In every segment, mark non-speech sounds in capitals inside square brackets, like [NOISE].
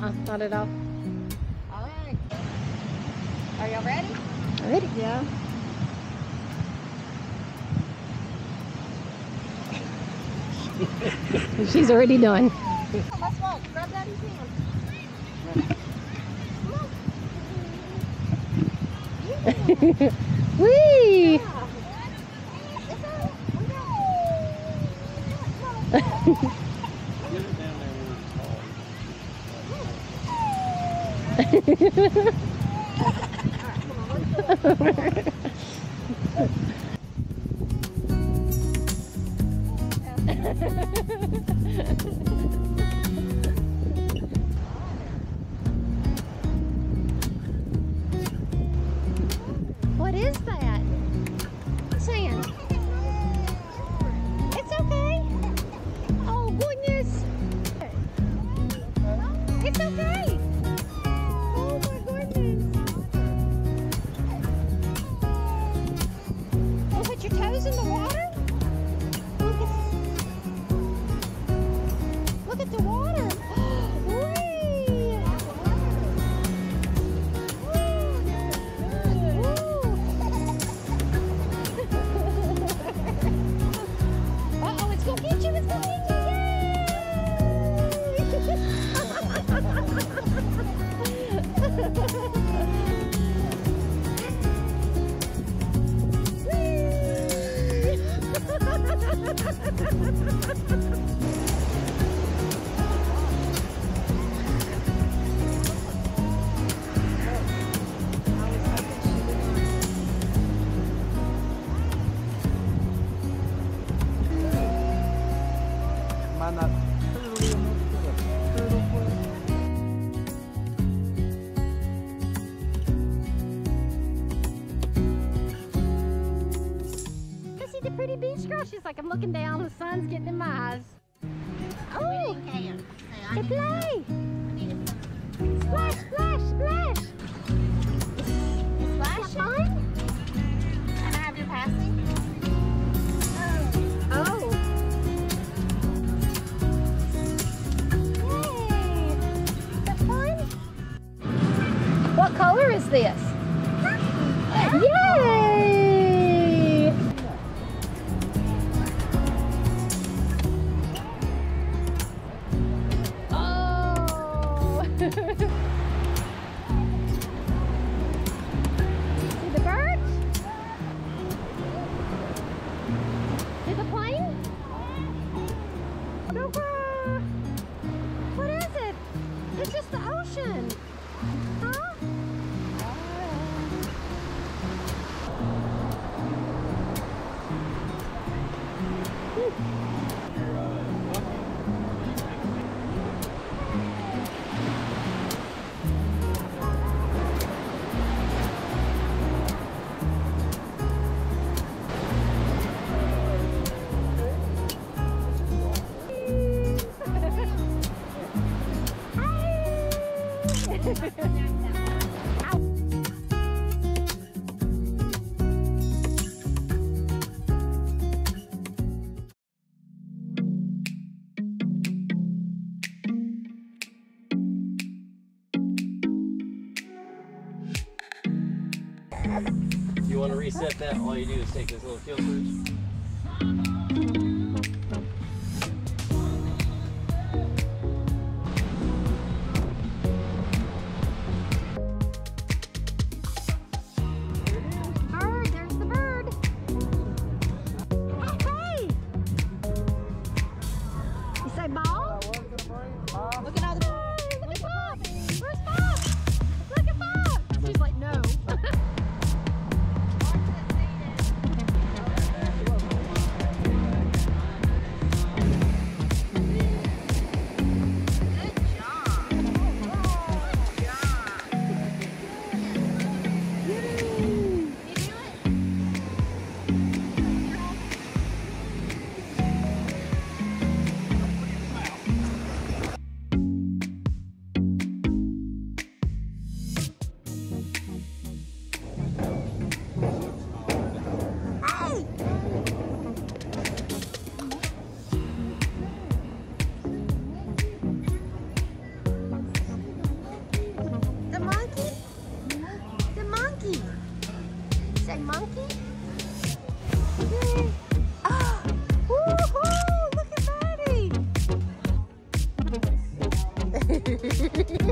Uh-uh, not at all. All right. Are y'all ready? Ready? Yeah. [LAUGHS] She's already done. Let's walk. Grab Daddy's hand. [LAUGHS] Whee! Yeah. It's all- no. Get it down there where it's hard. What is that? Sand. It's okay. Oh, goodness. It's okay. Yay! Looking down, the sun's getting in my eyes. Oh, play. Splash, splash, splash. That fun? Can I have your passing? Oh. oh. Yay. Is that fun? What color is this? Oh! Ha ha ha. You want to reset that? All you do is take this little kill switch.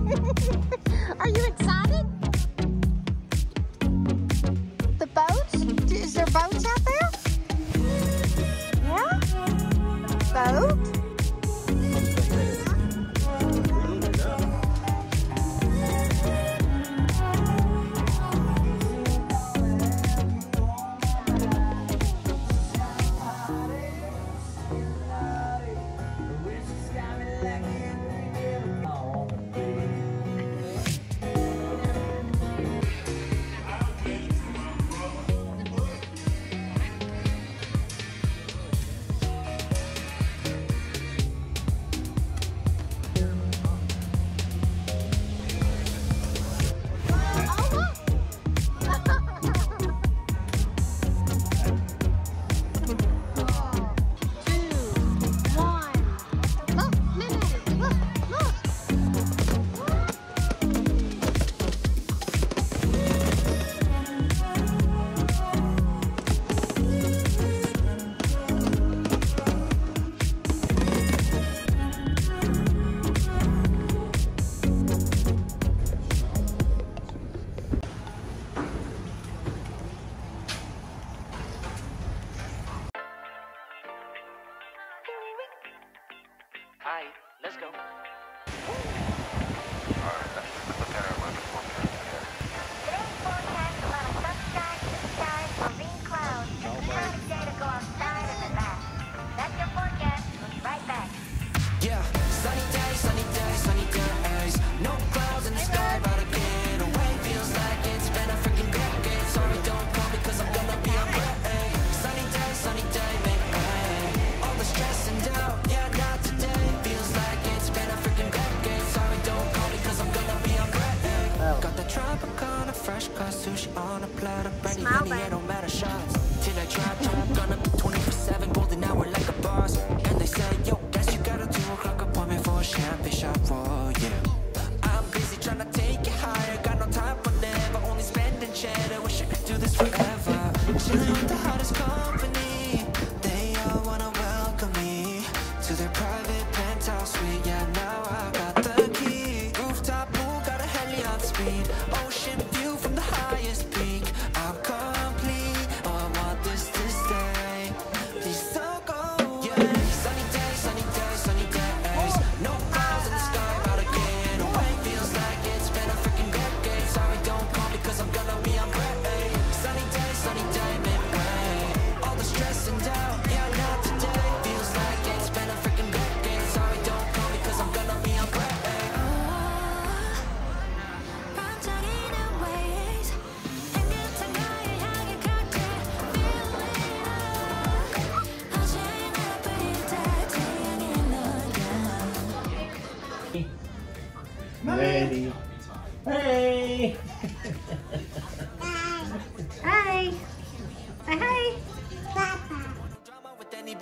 [LAUGHS] Are you excited?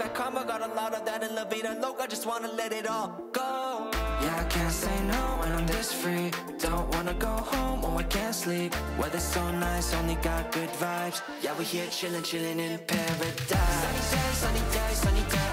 that karma, got a lot of that in La Vida Loca, just wanna let it all go. Yeah, I can't say no when I'm this free. Don't wanna go home, oh I can't sleep. Weather's so nice, only got good vibes. Yeah, we're here chillin', chillin' in paradise. Sunny day, sunny day, sunny day.